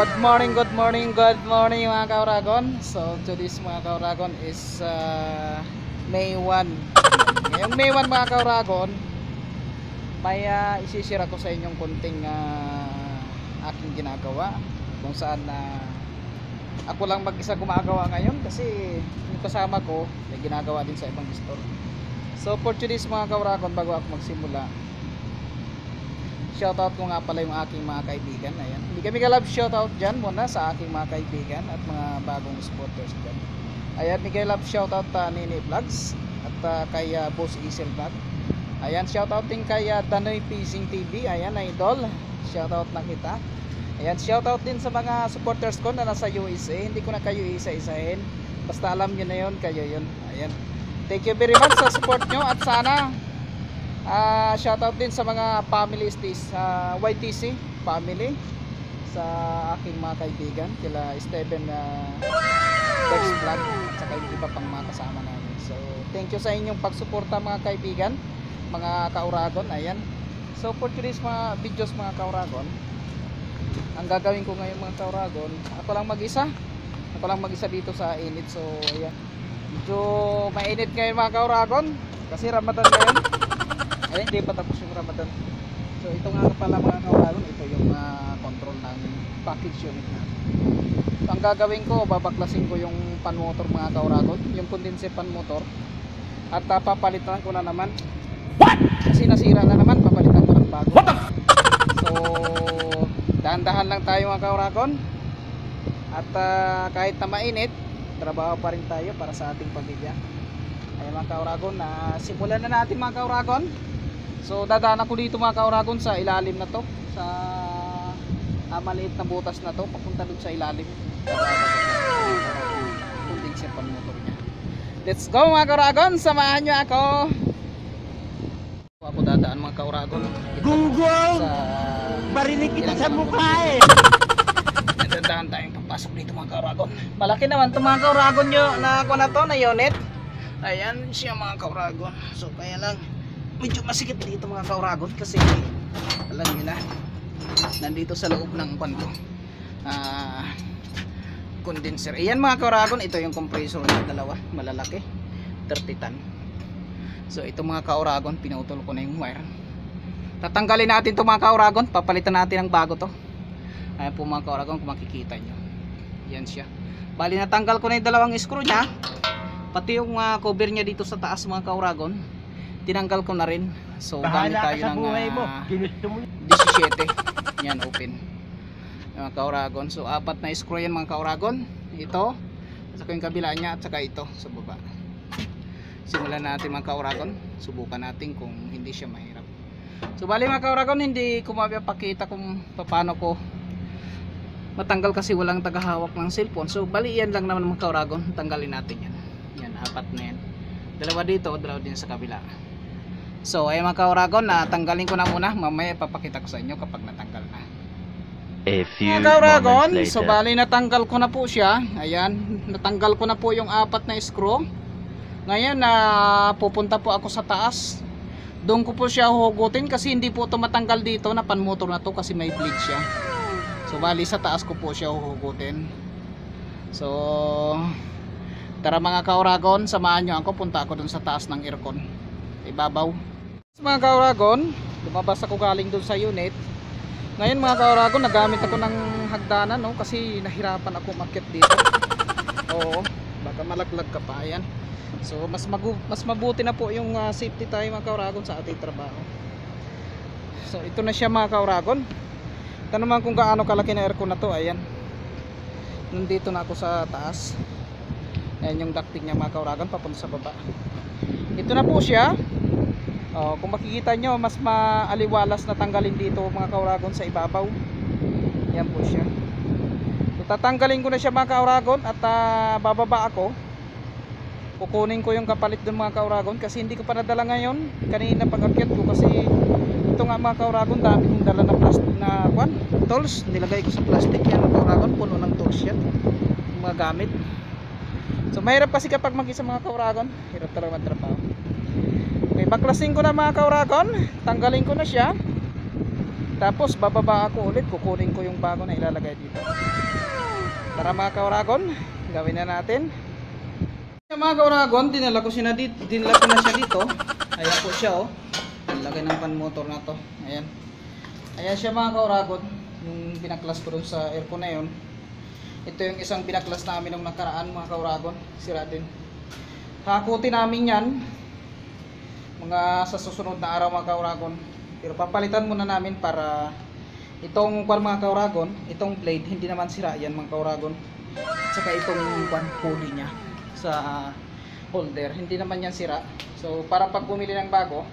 Good morning, good morning, good morning mga kauragon. So today's mga kauragon is uh, May 1. Ngayong May 1 mga kauragon, may uh, isishare ako sa inyong kunting uh, aking ginagawa kung saan na ako lang mag-isa gumagawa ngayon kasi yung kasama ko may ginagawa din sa ibang store. So for today's mga kauragon bago ako magsimula, shoutout ko nga pala yung aking mga kaibigan. Ayan. Hindi kami ka-love shoutout dyan muna sa aking mga kaibigan at mga bagong supporters dyan. Ayan, Miguel love shoutout uh, Nini Vlogs at uh, kay uh, Boss Isel Vlog. Ayan, shoutout din kay uh, Danoy Pacing TV. Ayan, idol. Shoutout na kita. Ayan, shoutout din sa mga supporters ko na nasa USA. Hindi ko na kayo isa-isahin. Basta alam nyo na yun, kayo yun. Ayan. Thank you very much sa support nyo at sana Ah, shoutout din sa mga family sa YTC family sa aking mga kaibigan kila Steven uh, Dex Vlog at saka yung iba pang mga kasama namin. So, thank you sa inyong pagsuporta mga kaibigan, mga kauragon. Ayan. So, for today's mga videos mga kauragon, ang gagawin ko ngayon mga kauragon, ako lang mag-isa. Ako lang mag-isa dito sa init. So, ayan. Medyo mainit ngayon mga kauragon kasi Ramadan ngayon. Ay, hindi pa tapos yung Ramadan. So, ito nga pala mga kawalan, ito yung uh, control ng package unit. So, ang gagawin ko, babaklasin ko yung pan motor mga kauragon, yung condenser pan motor. At uh, papalitan ko na naman. Kasi nasira na naman, papalitan ko ng bago. So, dahan-dahan lang tayo mga kauragon. At uh, kahit na mainit, trabaho pa rin tayo para sa ating pamilya. Ayan mga kauragon, na simulan na natin mga kauragon. So dadaan ako dito mga kauragon sa ilalim na to sa ah, maliit na butas na to papunta dun sa ilalim. Kunding siya pan motor niya. Let's go mga kauragon, samahan niyo ako. Ako dadaan mga kauragon. Gunggong! Sa Barinig kita sa mukha eh! Nadandaan tayong papasok dito mga kauragon. Malaki naman itong mga kauragon nyo na ako na to na unit. Ayan siya mga kauragon. So kaya lang medyo masikip dito mga kauragon kasi alam nyo na nandito sa loob ng kwan ko. Ah, condenser. Ayan mga kauragon, ito yung compressor na dalawa, malalaki. 30 ton. So ito mga kauragon, pinutol ko na yung wire. Tatanggalin natin to mga kauragon, papalitan natin ng bago to. Ayan po mga kauragon kung makikita nyo. Yan siya. Bali natanggal ko na yung dalawang screw niya. Pati yung uh, cover niya dito sa taas mga kauragon. Tinanggal ko na rin. So gamit Bahala ka tayo ng buhay mo. ah, Ginusto mo. 17. Yan open. Yung Mga kauragon. So apat na screw yan mga kauragon. Ito. Saka yung kabila niya at saka ito sa baba. Simulan natin mga kauragon. Subukan natin kung hindi siya mahirap. So bali mga kauragon hindi ko mapapakita kung paano ko matanggal kasi walang tagahawak ng cellphone so bali yan lang naman mga kauragon tanggalin natin yan yan apat na yan dalawa dito dalawa din sa kabila so ay mga kauragon na tanggalin ko na muna mamaya ipapakita ko sa inyo kapag natanggal na A few mga kauragon so bali natanggal ko na po siya ayan natanggal ko na po yung apat na screw ngayon na pupunta po ako sa taas doon ko po siya hugutin kasi hindi po ito matanggal dito na panmotor na to kasi may bleed siya So bali sa taas ko po siya huhugutin. So tara mga kauragon, samahan nyo ako. Punta ako dun sa taas ng aircon. Ibabaw. Mga kauragon, lumabas ako galing dun sa unit. Ngayon mga kauragon, nagamit ako ng hagdanan no kasi nahirapan ako makit dito. Oo, baka malaglag ka pa yan. So mas mas mabuti na po yung ah, safety tayo mga kauragon sa ating trabaho. So ito na siya mga kauragon. Ito naman kung gaano kalaki na aircon na to, ayan. Nandito na ako sa taas. Ayan yung ducting niya mga kauragan papunta sa baba. Ito na po siya. Oh, kung makikita nyo, mas maaliwalas na tanggalin dito mga kauragon sa ibabaw. Yan po siya. So, tatanggalin ko na siya mga kauragon at ah, bababa ako. Kukunin ko yung kapalit dun mga kauragon kasi hindi ko pa nadala ngayon. Kanina pag akyat ko kasi ito nga mga kauragon dami kong dala na plastic na kwan tools nilagay ko sa plastic yan mga kauragon puno ng tools yan mga gamit so mahirap kasi kapag mag isa mga kauragon hirap talaga magtrabaho okay baklasin ko na mga kauragon tanggalin ko na siya Tapos bababa ako ulit, kukunin ko yung bago na ilalagay dito. Tara mga kauragon, gawin na natin. Mga kauragon, dinala ko, siya dito, dinala ko na siya dito. Ayan po siya oh. Laki ng pan motor na to. Ayan. Ayan siya mga kauragon. Yung binaklas ko dun sa aircon na yun. Ito yung isang binaklas namin nung nakaraan mga kauragon. Sira din. Hakutin namin yan. Mga sa susunod na araw mga kauragon. Pero papalitan muna namin para itong kwan mga kauragon, itong blade hindi naman sira yan mga kauragon. Saka itong kwan pulley niya sa holder, hindi naman yan sira. So para pag bumili ng bago,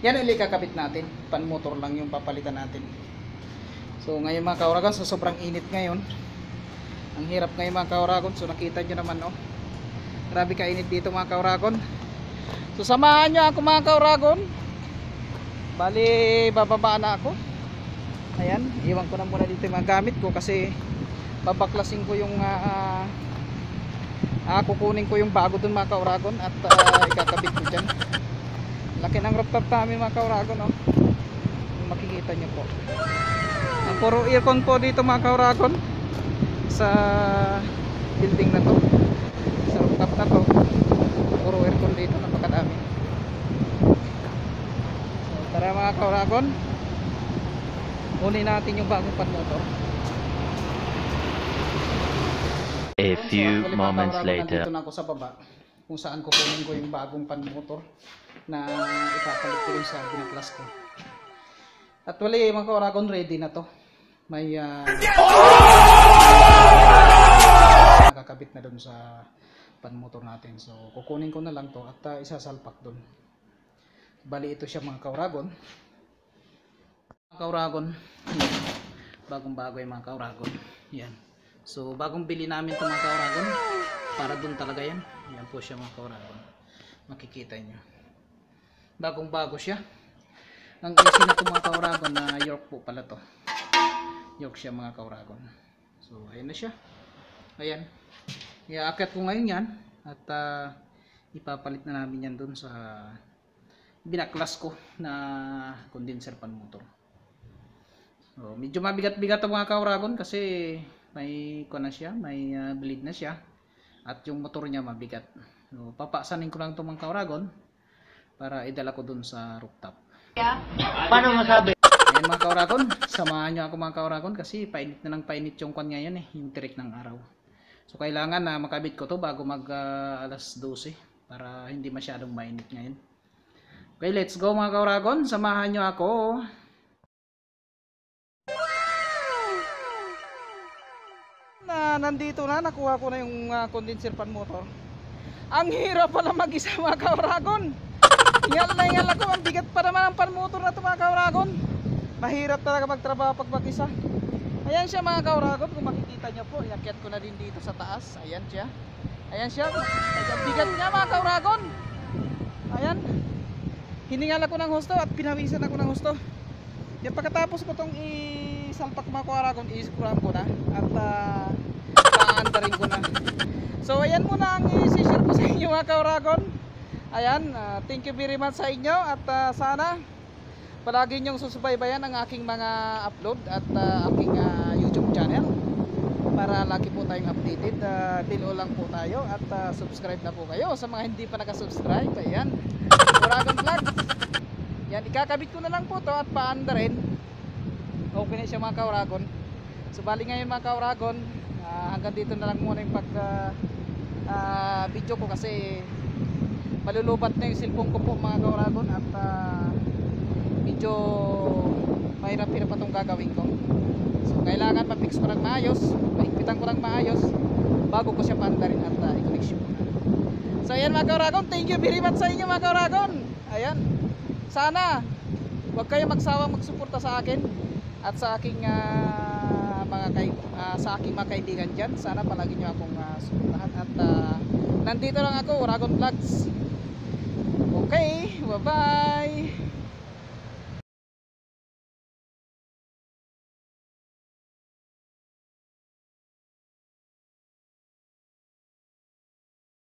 yan ulit kakabit natin. Pan motor lang yung papalitan natin. So ngayon mga kauragon, sa sobrang init ngayon. Ang hirap ngayon mga kauragon. So nakita nyo naman oh. Grabe kainit dito mga kauragon. So samahan nyo ako mga kauragon. Bali bababa na ako. Ayan, iwan ko na muna dito yung mga gamit ko kasi babaklasin ko yung ah, ah, kukunin ko yung bago dun mga kauragon at ah, ikakabit ko dyan. Laki ng rooftop namin mga kauragon oh. Makikita nyo po. Ang puro aircon po dito mga kauragon sa building na to. Sa rooftop na to. Puro aircon dito napakadami. So, tara mga kauragon. Kunin natin yung bagong panmotor. A few moments kauragon, later. Nandito na ako sa baba kung saan kukunin ko yung bagong panmotor na ipapalit ko sa binaklas ko. Actually, mga kauragon, ready na to. May nakakabit na doon sa panmotor natin. So, kukunin ko na lang to at ah, isasalpak doon. Bali ito siya mga kauragon. Mga kauragon, bagong bago yung mga kauragon. Yan. So, bagong bili namin itong mga kauragon. Para doon talaga yan. Yan po siya mga kauragon. Makikita nyo. Bagong bago siya. Ang easy na itong mga kauragon na York po pala to. York siya mga kauragon. So, ayan na siya. Ayan. Iaakit ko ngayon yan. At ah, ipapalit na namin yan doon sa binaklas ko na condenser pan motor. So, medyo mabigat-bigat ang mga kauragon kasi may ko na siya, may ah, bleed na siya. At yung motor niya mabigat. So, papasanin ko lang itong mga kauragon para idala ko dun sa rooftop. Paano masabi? Ayan mga kauragon, samahan nyo ako mga kauragon kasi painit na ng painit yung kwan ngayon eh, yung tirik ng araw. So kailangan na makabit ko to bago mag ah, alas 12 para hindi masyadong mainit ngayon. Okay, let's go mga kauragon, samahan nyo ako. Na nandito na, nakuha ko na yung ah, condenser pan motor. Ang hirap pala mag-isa mga kauragon. Ingal na ingal ako, ang bigat pa naman ang pan motor na ito mga kauragon. Mahirap talaga magtrabaho pag mag-isa. Ayan siya mga kauragon, kung makikita nyo po, inakyat ko na din dito sa taas. Ayan siya. Ayan siya. Ang bigat niya mga kauragon. Ayan. Hiningal ako ng husto at pinawisan ako ng husto. Yung pagkatapos ko tong isalpak mga kauragon, i-scram ko na at uh, paandarin ko na. So ayan muna ang i-share ko sa inyo mga kauragon. Ayan, ah, thank you very much sa inyo at ah, sana palagi niyong susubaybayan ang aking mga upload at ah, aking ah, YouTube channel para lagi po tayong updated. Uh, below lang po tayo at ah, subscribe na po kayo sa mga hindi pa nakasubscribe. Ayan, Uragon Vlog. Yan, ikakabit ko na lang po to at paanda rin. Okay na siya mga kauragon. So bali ngayon mga kauragon, ah, hanggang dito na lang muna yung pag ah, ah, video ko kasi malulubat na yung cellphone ko po mga kauragon at ah, medyo mahirap-hirap pa itong gagawin ko. So kailangan ma-fix ko ng maayos, mahigpitan ko ng maayos bago ko siya paandarin at uh, i-connection. So ayan mga kauragon, thank you very much sa inyo mga kauragon. Ayan. Sana wag kayo magsawang magsuporta sa akin at sa aking ah, mga kay, ah, sa aking mga kaibigan diyan. Sana palagi niyo akong uh, suportahan at ah, nandito lang ako, Uragon Vlogs. Okay, bye-bye.